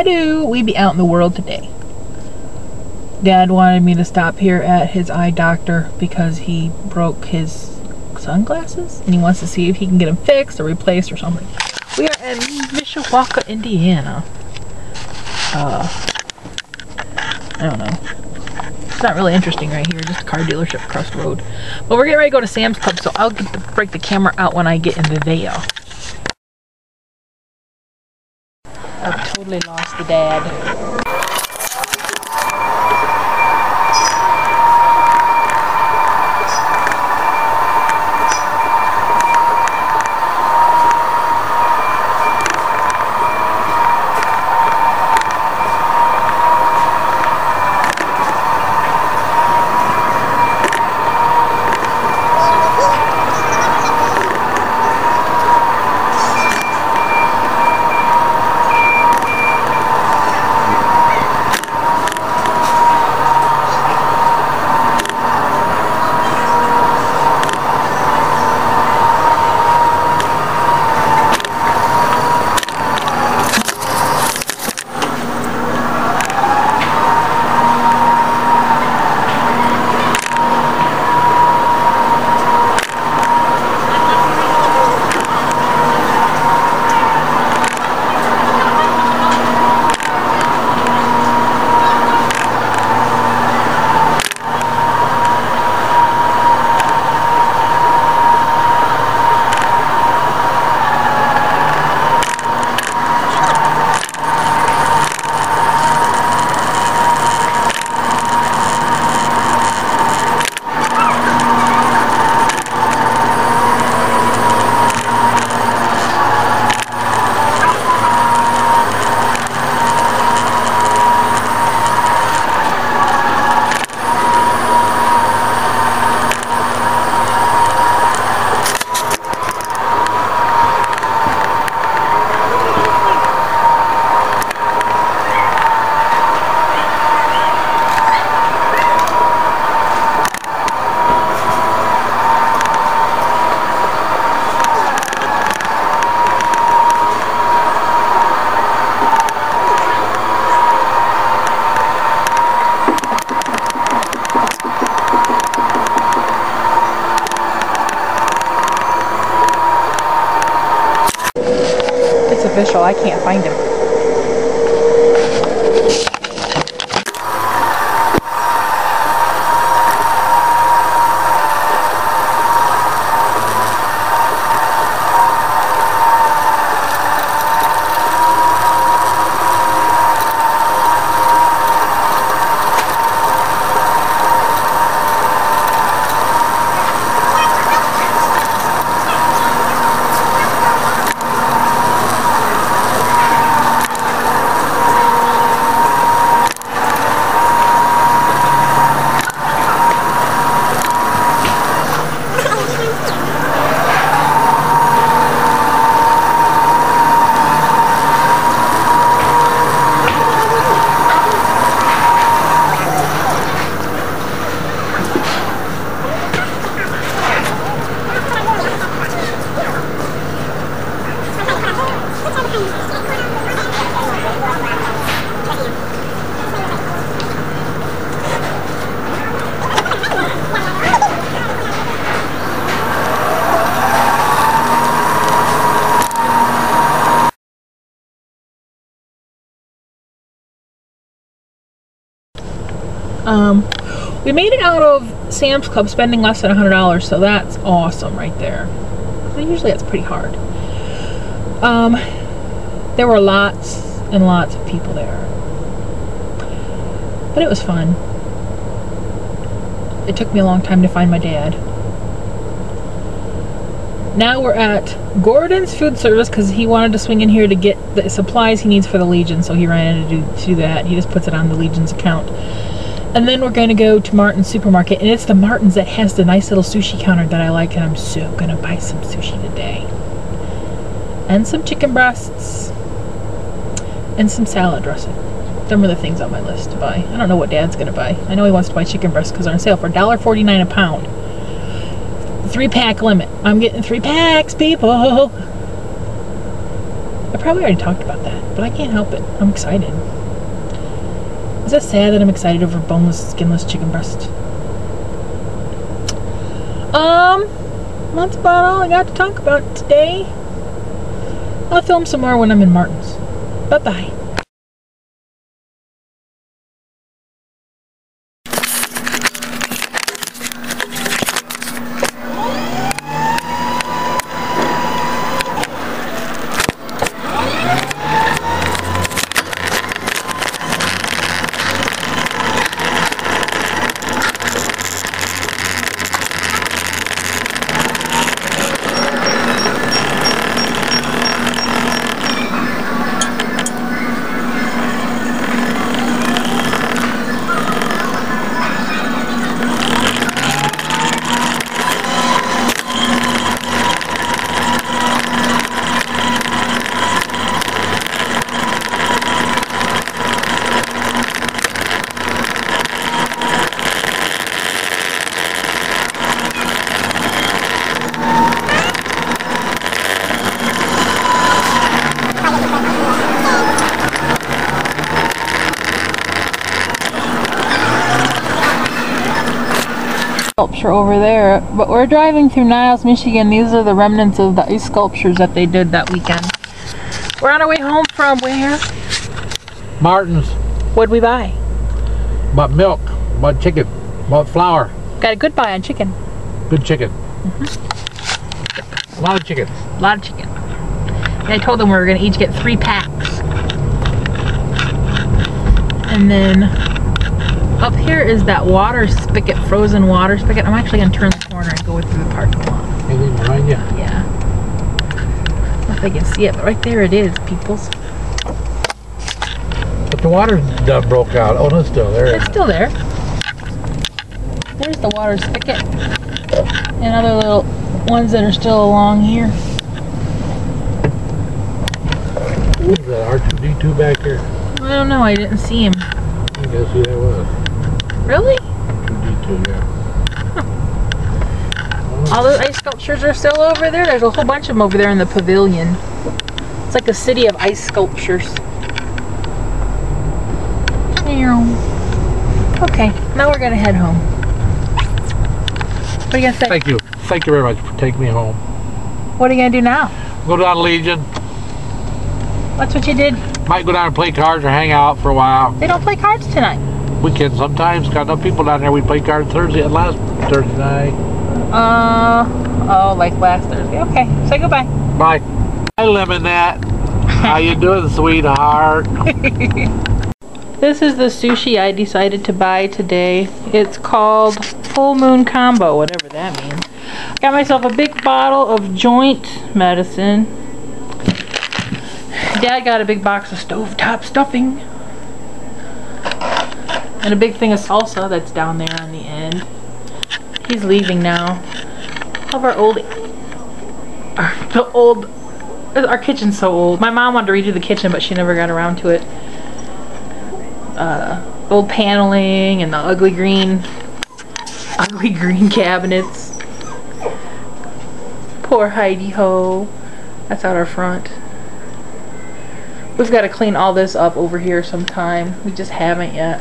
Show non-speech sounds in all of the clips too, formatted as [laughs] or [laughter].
Hello, we be out in the world today. Dad wanted me to stop here at his eye doctor because he broke his sunglasses and he wants to see if he can get them fixed or replaced or something. We are in Mishawaka, Indiana. Uh, I don't know. It's not really interesting right here, just a car dealership across the road. But we're getting ready to go to Sam's Club, so I'll get the, break the camera out when I get into there. Totally lost the dad. Official, I can't find him. Um, we made it out of Sam's Club spending less than $100, so that's awesome right there. Usually that's pretty hard. Um, there were lots and lots of people there. But it was fun. It took me a long time to find my dad. Now we're at Gordon's Food Service because he wanted to swing in here to get the supplies he needs for the Legion, so he ran in to do, to do that. He just puts it on the Legion's account. And then we're going to go to Martin's Supermarket, and it's the Martin's that has the nice little sushi counter that I like, and I'm so going to buy some sushi today. And some chicken breasts, and some salad dressing. Them are the things on my list to buy. I don't know what Dad's going to buy. I know he wants to buy chicken breasts because they're on sale for $1.49 a pound. Three pack limit. I'm getting three packs, people. I probably already talked about that, but I can't help it. I'm excited. Is that sad that I'm excited over boneless, skinless chicken breast? Um, that's about all I got to talk about today. I'll film some more when I'm in Martin's. Bye bye bye. Sculpture over there. But we're driving through Niles, Michigan. These are the remnants of the ice sculptures that they did that weekend. We're on our way home from where? Martin's. What'd we buy? Bought milk. Bought chicken. Bought flour. Got a good buy on chicken. Good chicken. Mm -hmm. A lot of chicken. A lot of chicken. And I told them we were going to each get three packs. And then up here is that water spigot, frozen water spigot. I'm actually going to turn the corner and go through the parking lot. Anything behind you? Yeah. I don't know if I can see it, but right there it is, peoples. But the water done broke out. Oh, no, it's still there. It's still there. There's the water spigot. And other little ones that are still along here. That, R2-D2 back here? I don't know, I didn't see him. I guess who that was. Really? R2-D2, yeah. All the ice sculptures are still over there? There's a whole bunch of them over there in the pavilion. It's like a city of ice sculptures. Okay, now we're gonna head home. What are you gonna say? Thank you. Thank you very much for taking me home. What are you gonna do now? Go down to Legion. That's what you did? Might go down and play cards or hang out for a while. They don't play cards tonight. We can sometimes. Got enough people down there. We played cards Thursday and last Thursday night. Uh, oh, like last Thursday. Okay, say goodbye. Bye. Hi, Lemonette. How you [laughs] doing, sweetheart? This is the sushi I decided to buy today. It's called Full Moon Combo, whatever that means. Got myself a big bottle of joint medicine. Dad got a big box of stovetop stuffing. And a big thing of salsa that's down there on the end. He's leaving now. Of our old, our, the old, our kitchen's so old. My mom wanted to redo the kitchen, but she never got around to it uh, old paneling and the ugly green, ugly green [laughs] cabinets. Poor Heidi Ho. That's out our front. We've got to clean all this up over here sometime. We just haven't yet.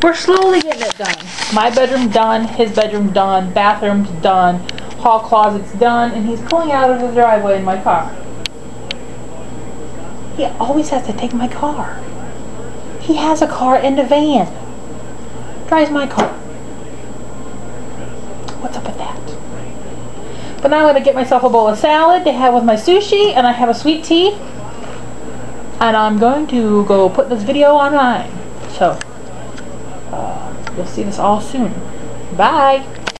We're slowly getting it done. My bedroom done, his bedroom done, bathroom's done, hall closet's done, and he's pulling out of the driveway in my car. He always has to take my car. He has a car and a van. Drives my car. What's up with that? But now I'm going to get myself a bowl of salad to have with my sushi, and I have a sweet tea. And I'm going to go put this video online. So, you'll see this all soon. Bye!